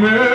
But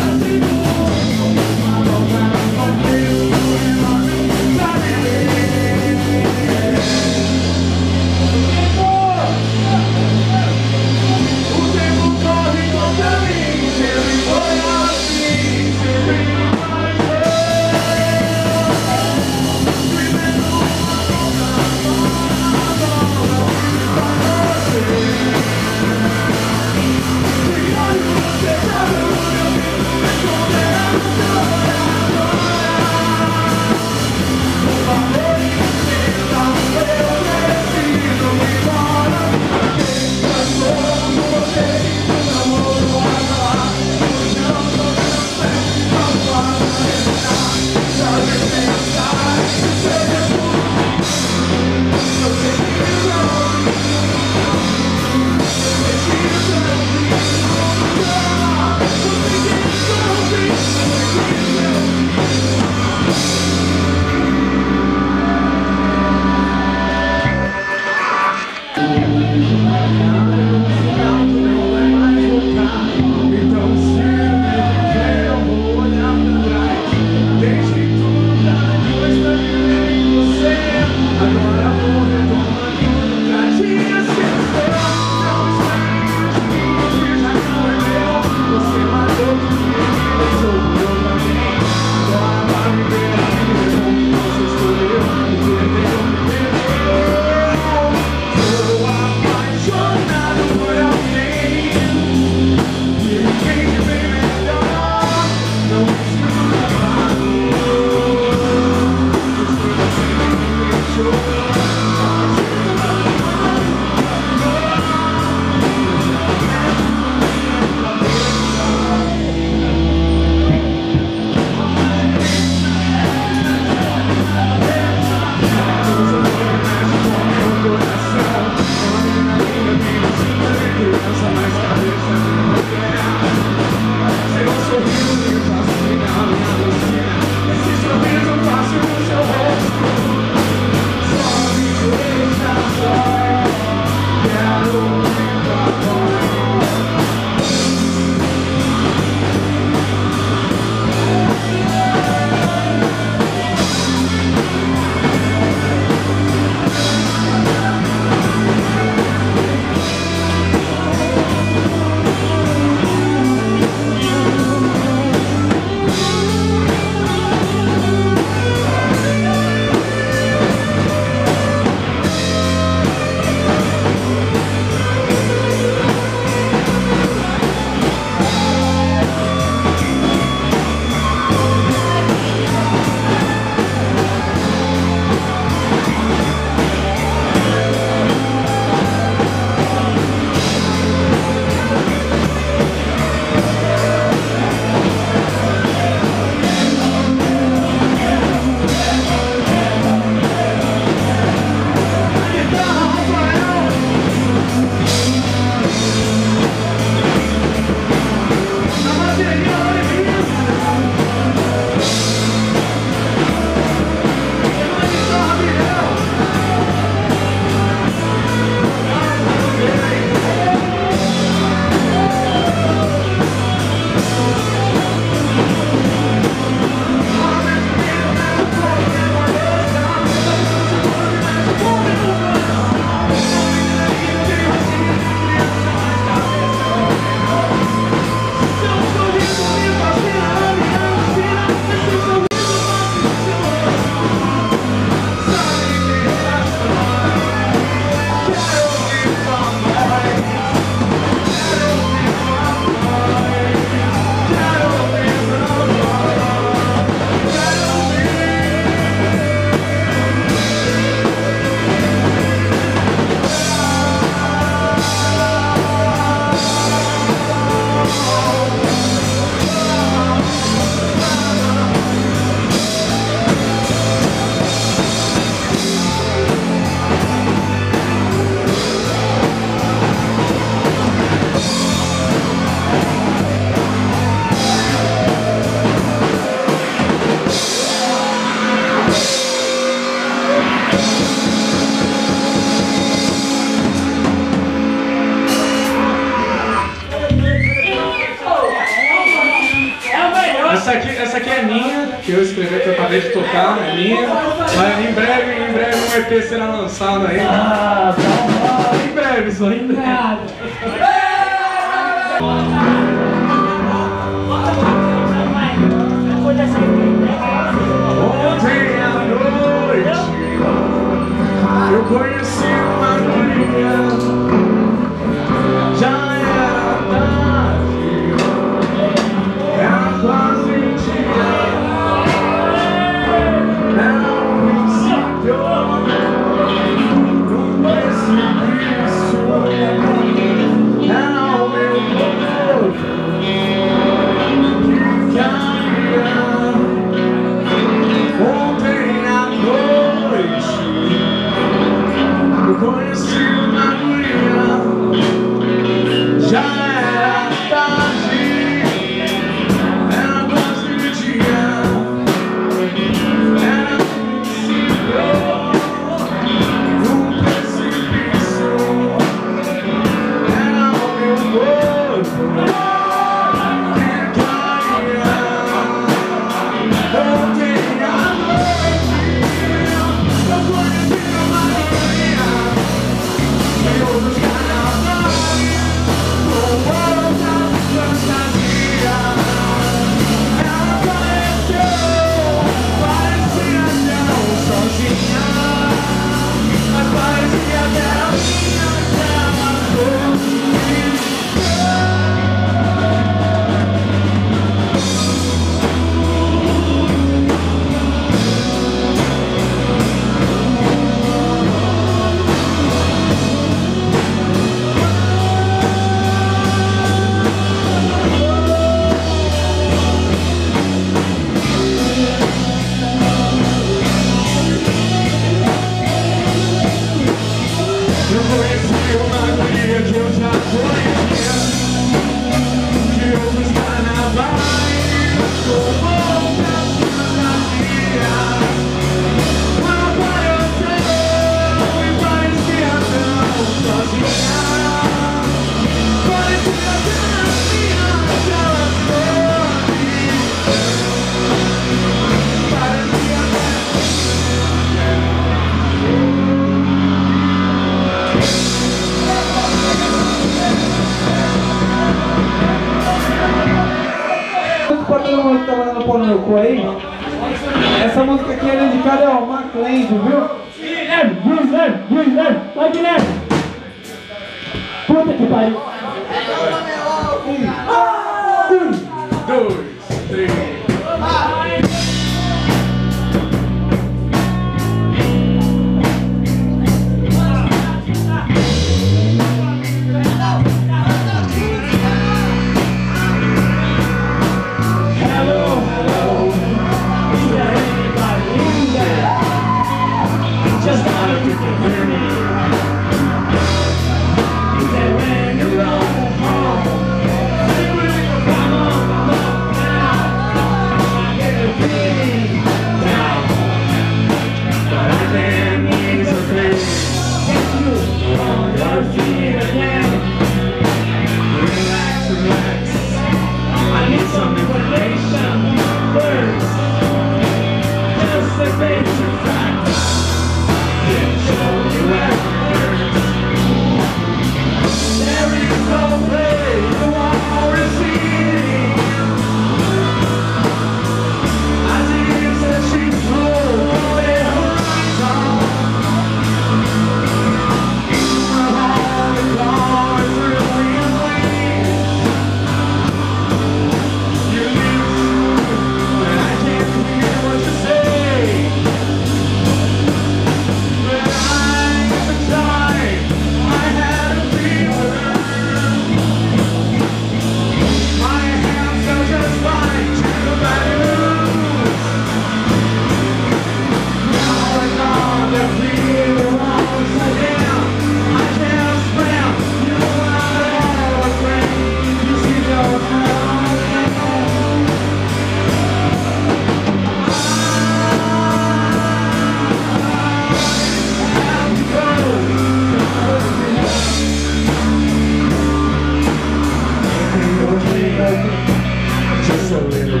Just a little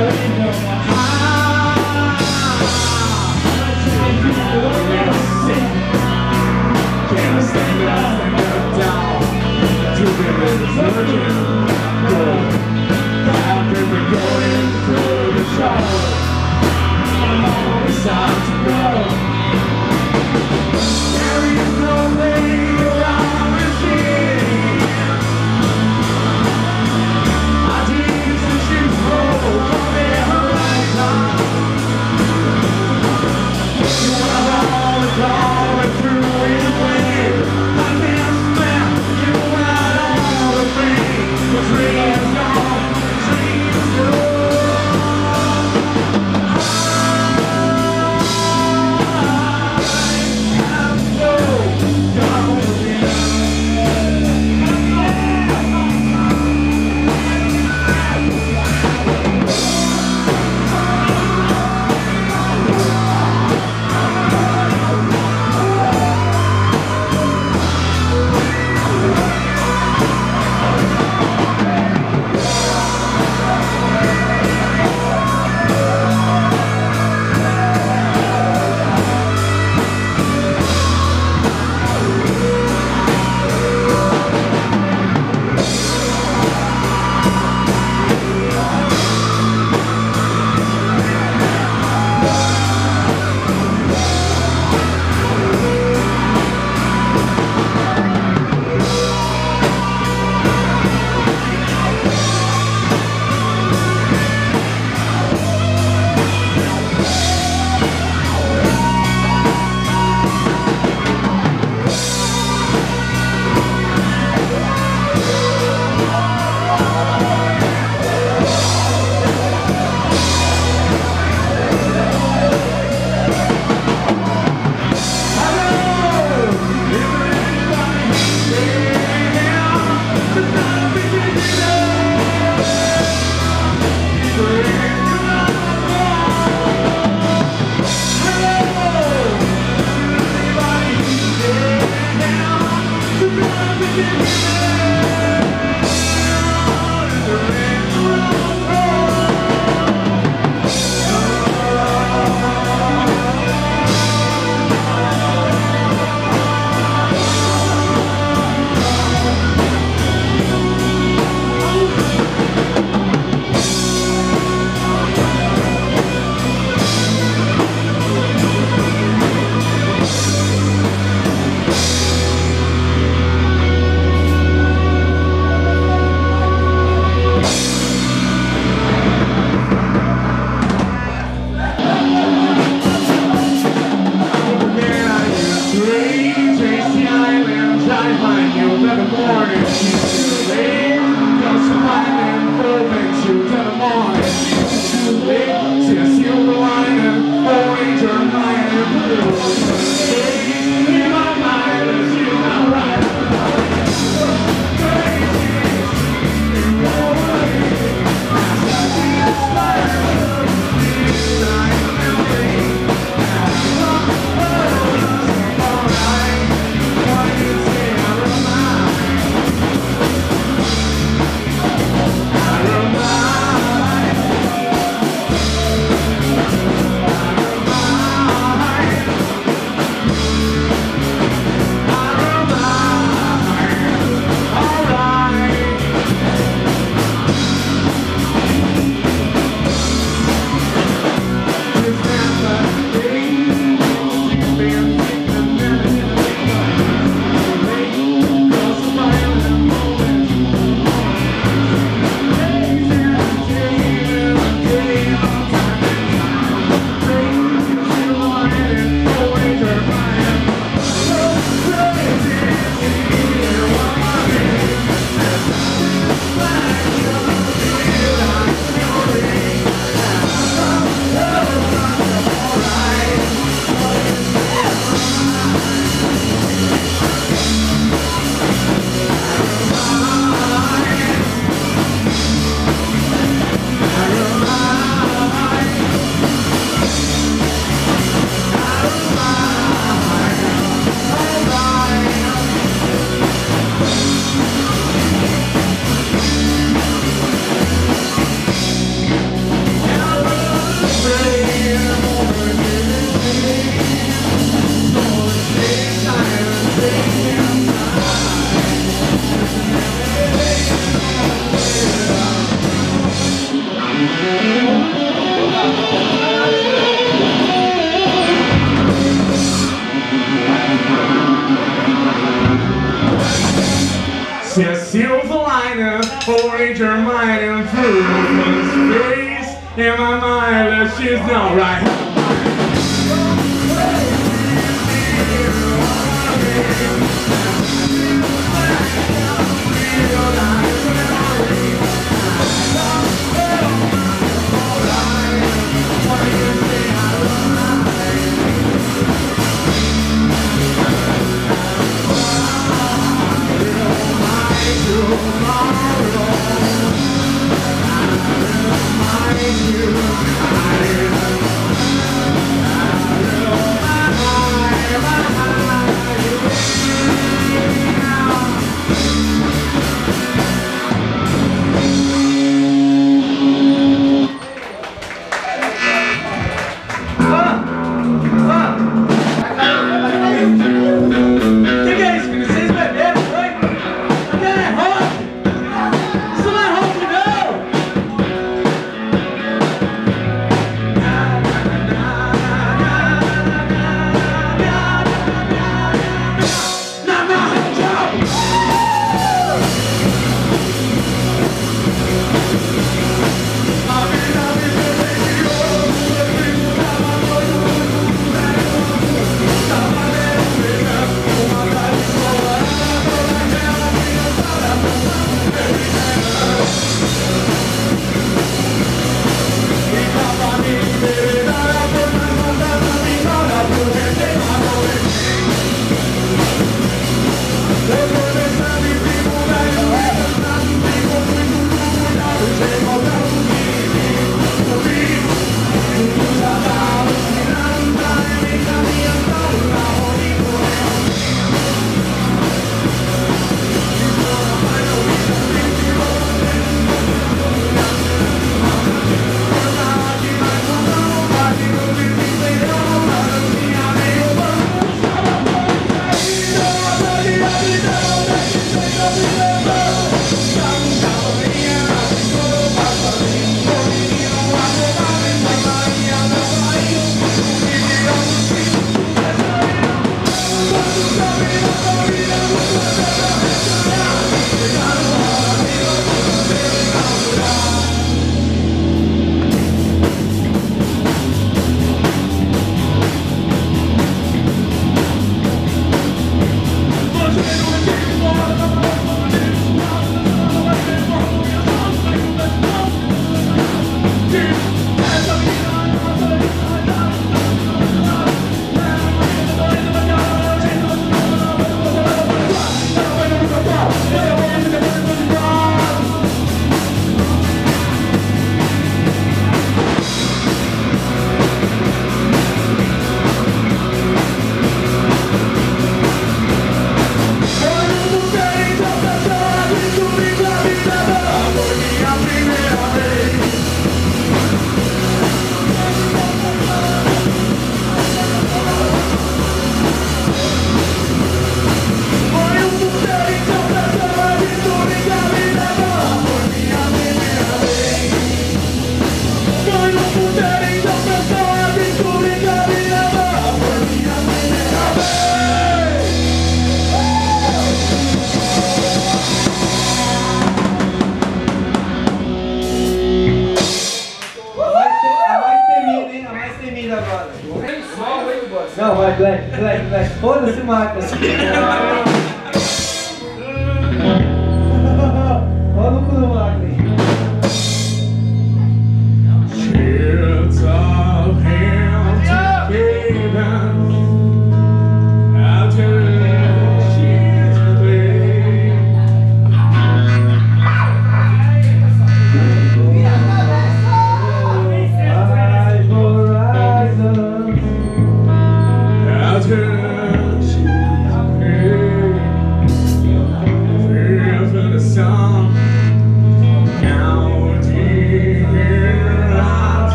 bit.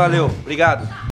Valeu. Obrigado.